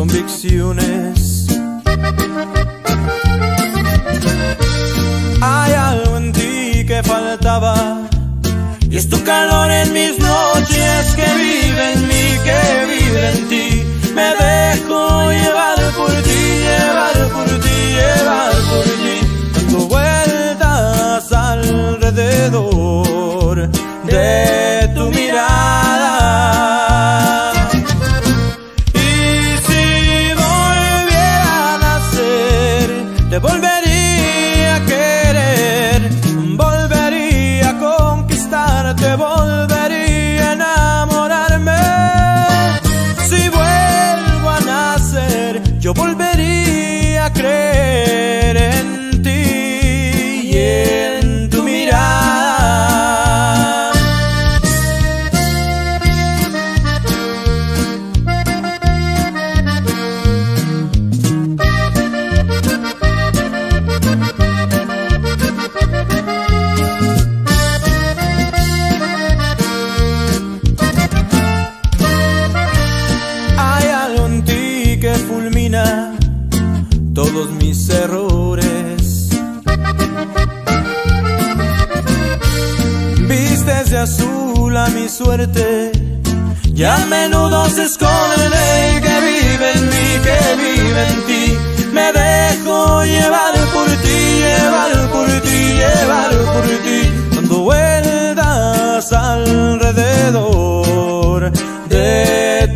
convicciones. Hay algo en ti que faltaba. Y es tu calor en mis noches que vive en mí, que vive en ti. Me dejo llevar por ti, llevar por ti, llevar por ti. Dando vueltas alrededor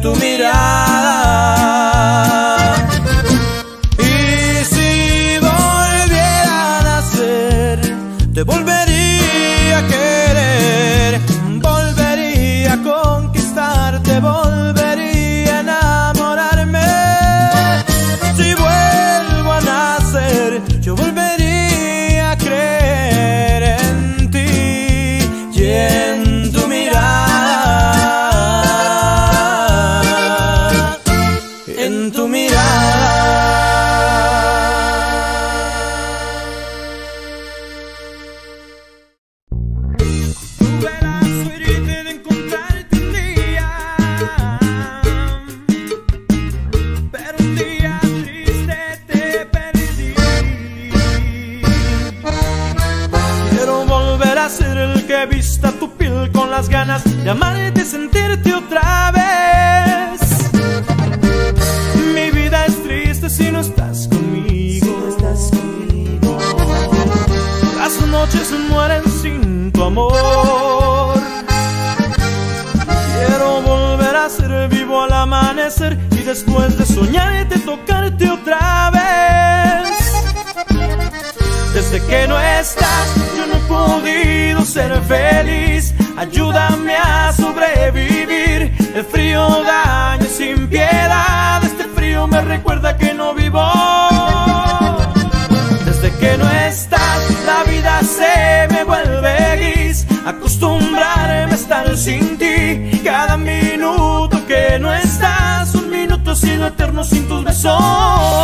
tu mirada. Quiero volver a ser el que vista tu piel con las ganas de amarte y sentirte otra vez. Mi vida es triste si no estás conmigo. Las noches mueren sin tu amor. Quiero volver a ser vivo al amanecer y después de soñarte tocarte otra vez. Desde que no estás, no podido ser feliz. Ayúdame a sobrevivir. El frío daña sin piedad. Este frío me recuerda que no vivo. Desde que no estás, la vida se me vuelve gris. Acostumbrarme a estar sin ti. Cada minuto que no estás, un minuto ha sido eterno sin tus besos.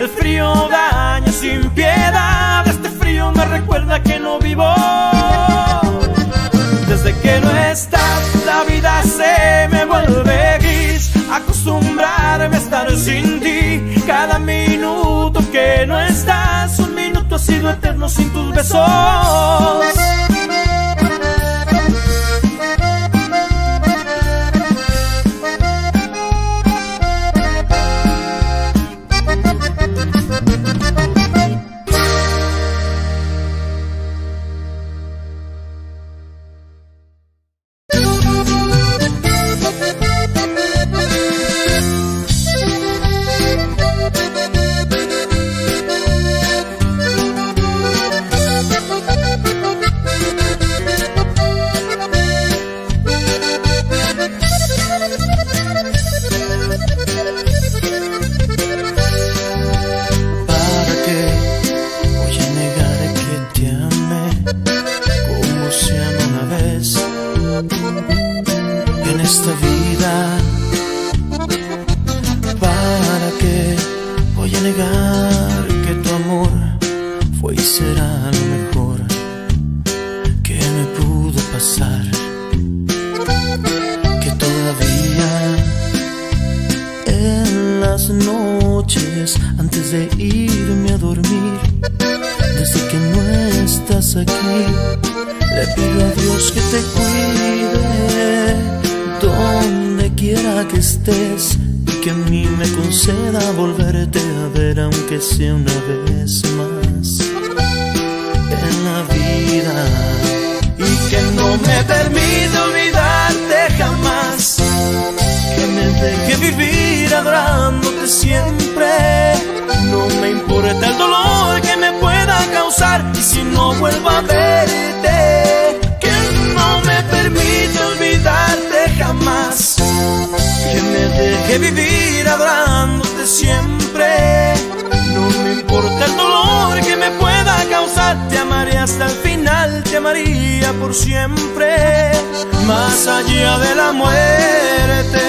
El frío daña sin piedad. Este frío me recuerda que no vivo. Desde que no estás, la vida se me vuelve gris. Acostumbrarme a estar sin ti. Cada minuto que no estás, un minuto ha sido eterno sin tus besos. Me permita olvidarte jamás. Que me deje vivir adorándote siempre. No me importa el dolor que me pueda causar. Y si no vuelvo a verte que no me permita olvidarte jamás. Que me deje vivir adorándote siempre. No me importa el dolor final, te amaría por siempre, más allá de la muerte.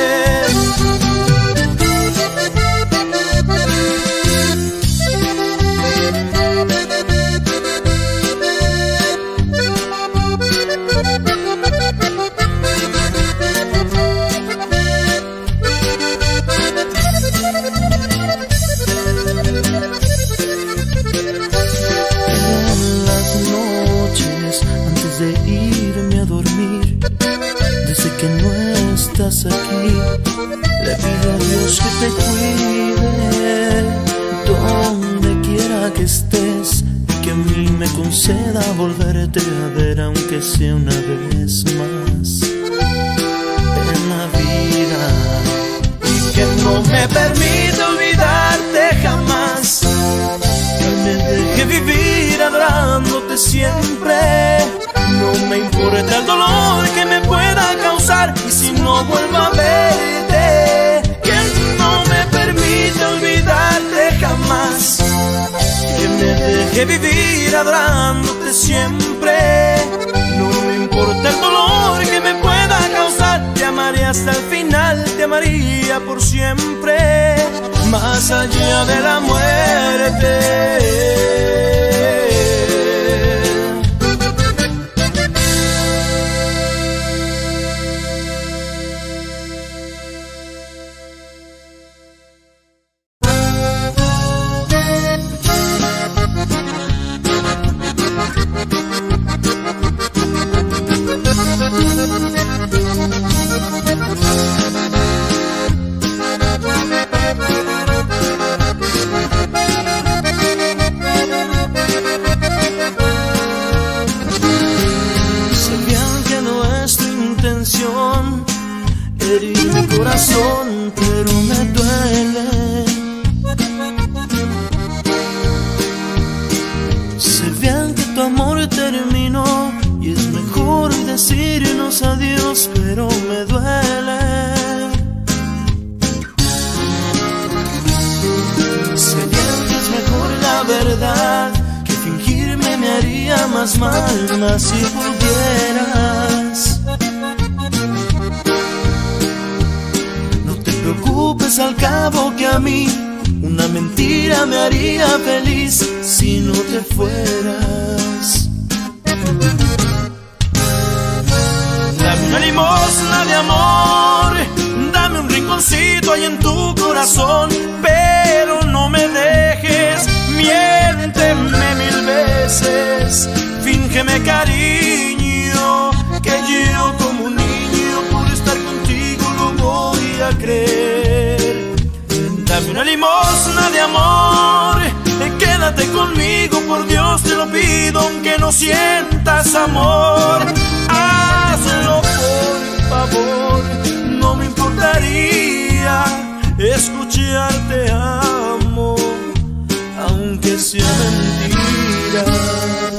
Volverte a ver aunque sea una vez más en la vida y que no me permita olvidarte jamás que me deje vivir adorándote siempre. No me importa el dolor que me pueda causar y si no vuelvo a verte, que no me permita olvidarte jamás. Que me deje vivir adorándote siempre. No me importa el dolor que me pueda causar, te amaré hasta el final, te amaría por siempre, más allá de la muerte. Sé bien que tu amor terminó y es mejor decirnos adiós, pero me duele. Sé bien que es mejor la verdad que fingirme me haría más mal, más si pudieras. No te preocupes al cabo que a mí mentira me haría feliz si no te fueras. Dame una limosna de amor, dame un rinconcito ahí en tu corazón, pero no me dejes, miénteme mil veces, fíngeme cariño, que yo como un niño por estar contigo lo voy a creer. Dame una limosna de amor, eh, quédate conmigo, por Dios te lo pido, aunque no sientas amor. Hazlo por favor, no me importaría escucharte amo, aunque sea mentira.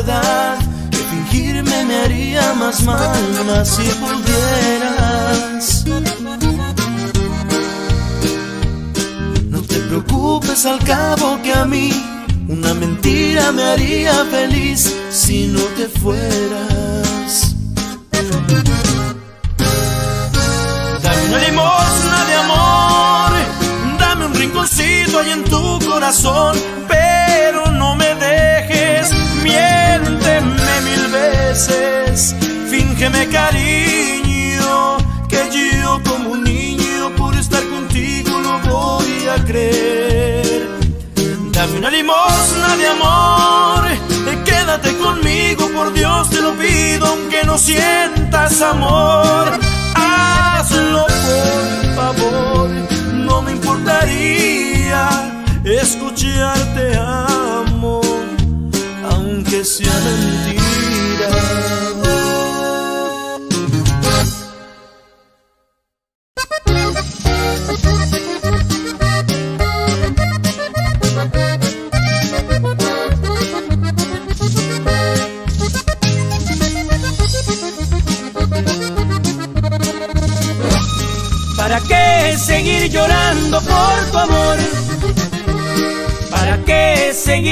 Verdad. Que fingirme me haría más mal, más si pudieras. No te preocupes al cabo que a mí una mentira me haría feliz si no te fueras. Dame una limosna de amor, dame un rinconcito ahí en tu corazón, fíngeme cariño, que yo como un niño por estar contigo no voy a creer. Dame una limosna de amor, quédate conmigo, por Dios te lo pido, aunque no sientas amor. Hazlo por favor, no me importaría escucharte amo, aunque sea mentira.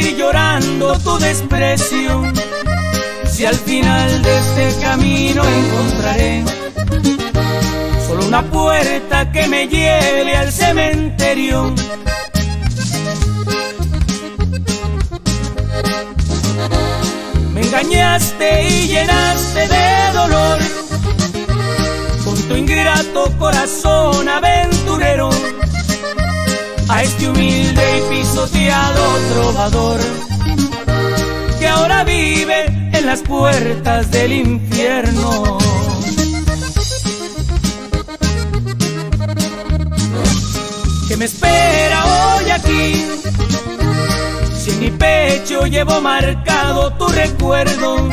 Seguir llorando tu desprecio? Si al final de este camino encontraré solo una puerta que me lleve al cementerio. Me engañaste y llenaste de dolor tu ingrato corazón aventurero y pisoteado trovador que ahora vive en las puertas del infierno. Que me espera hoy aquí? Si en mi pecho llevo marcado tu recuerdo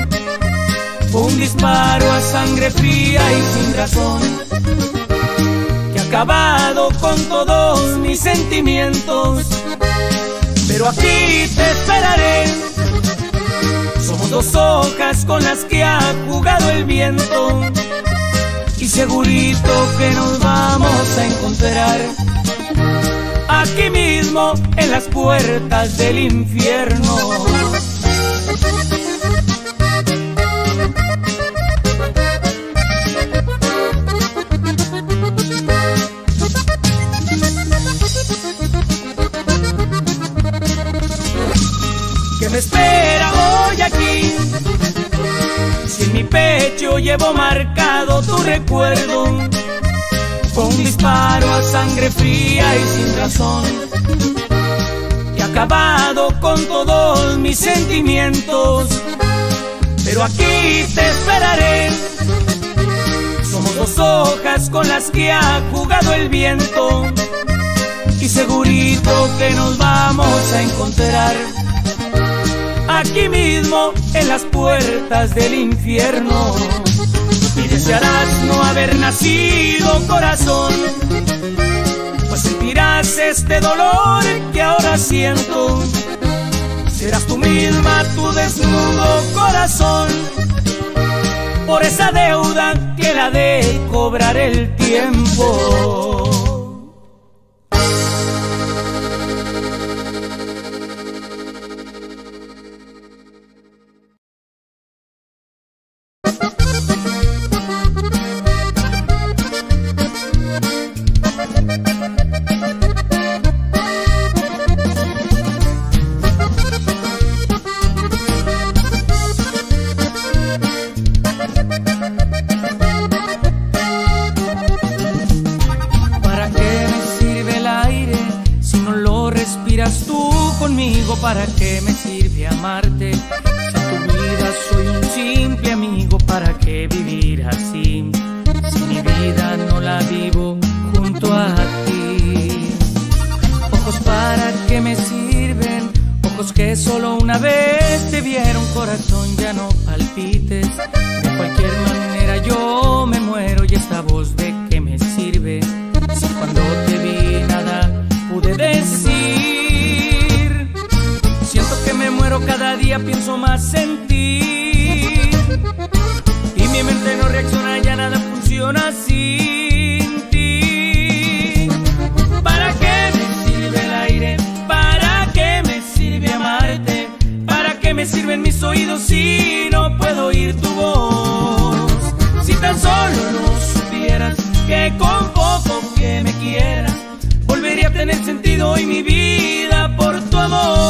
un disparo a sangre fría y sin razón que acabado con todos mis sentimientos. Pero aquí te esperaré. Somos dos hojas con las que ha jugado el viento. Y segurito que nos vamos a encontrar aquí mismo en las puertas del infierno. Llevo marcado tu recuerdo con un disparo a sangre fría y sin razón ha acabado con todos mis sentimientos. Pero aquí te esperaré. Somos dos hojas con las que ha jugado el viento y segurito que nos vamos a encontrar aquí mismo en las puertas del infierno. No haber nacido corazón, pues sentirás este dolor que ahora siento. Serás tú misma tu desnudo corazón, por esa deuda que la de cobrar el tiempo. Una vez te viera un corazón ya no palpites. De cualquier manera yo me muero y esta voz de qué me sirve. Si cuando te vi nada pude decir. Siento que me muero cada día, pienso más en ti. Y mi mente no reacciona, ya nada funciona así. Tu voz? Si tan solo no supieras que con poco que me quieras, volvería a tener sentido hoy mi vida por tu amor.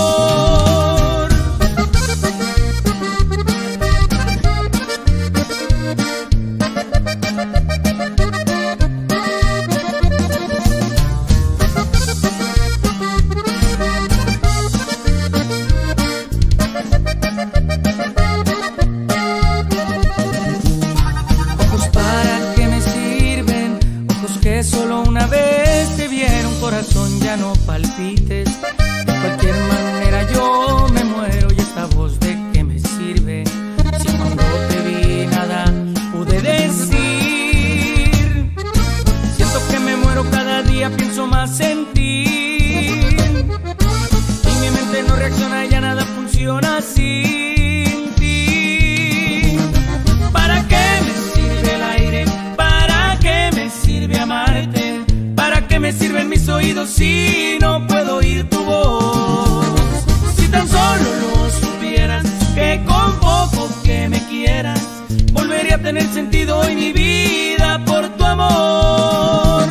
Me sirven mis oídos si no puedo oír tu voz? Si tan solo lo supieras que con poco que me quieras volvería a tener sentido hoy mi vida por tu amor.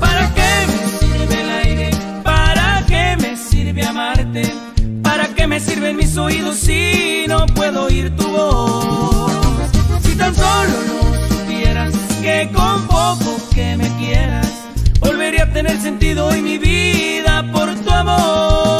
¿Para qué me sirve el aire? ¿Para qué me sirve amarte? ¿Para qué me sirven mis oídos si no puedo oír tu voz? Si tan solo no supieras que con poco que me quieras, tener sentido hoy mi vida por tu amor.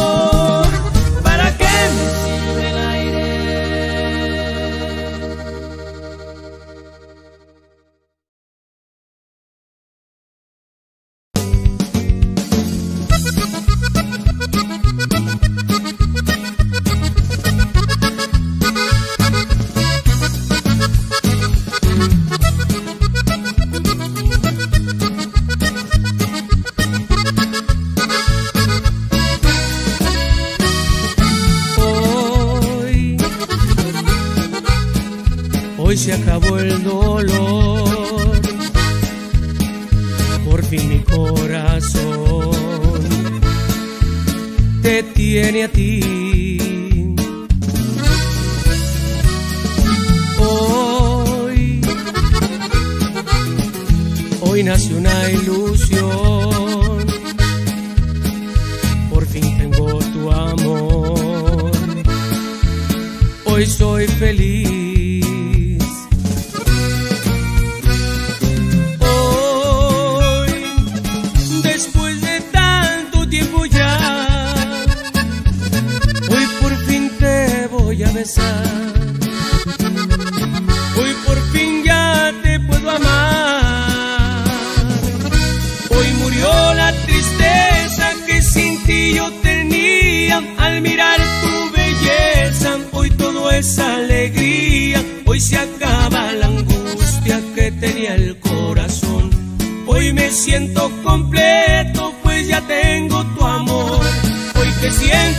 Hoy por fin ya te puedo amar. Hoy murió la tristeza que sin ti yo tenía al mirar tu belleza. Hoy todo es alegría. Hoy se acaba la angustia que tenía el corazón. Hoy me siento completo, pues ya tengo tu amor. Hoy te siente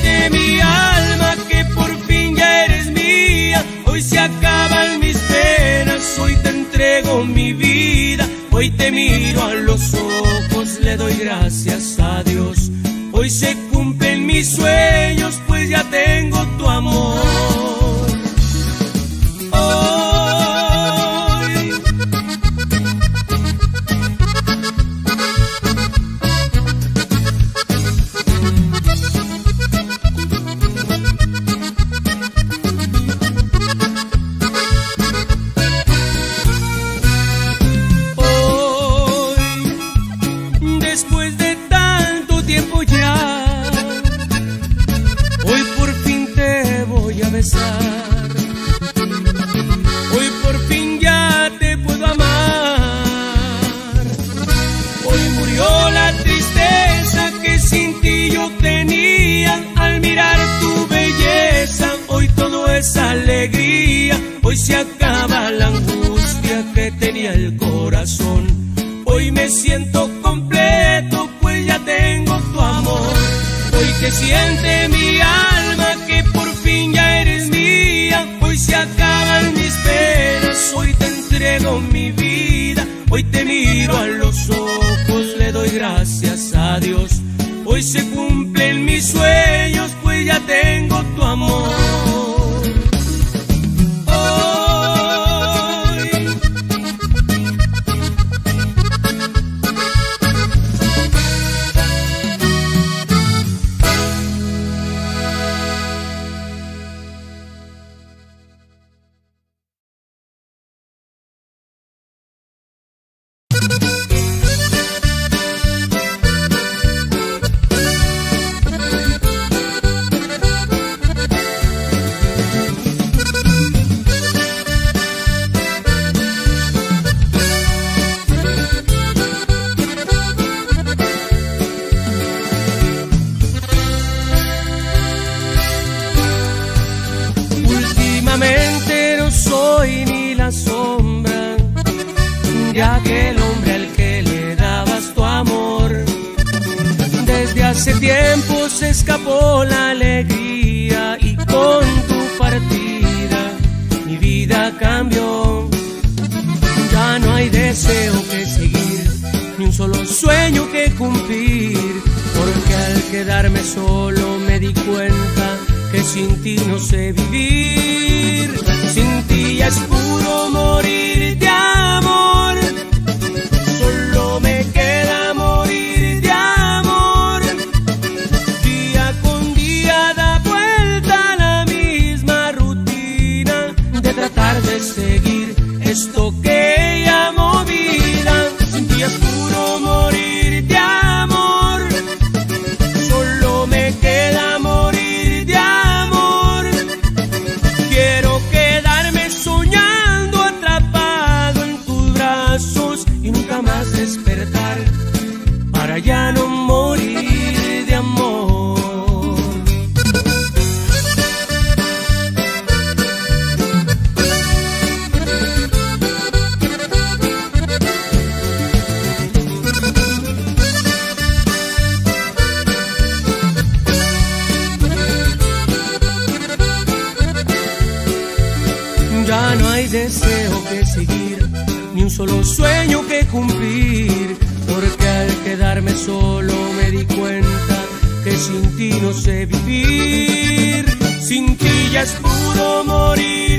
quedarme solo me di cuenta que sin ti no sé vivir. Sin ti ya es puro morir de amor. Solo me queda morir de amor. Día con día da vuelta la misma rutina de tratar de seguir. Sabré perder.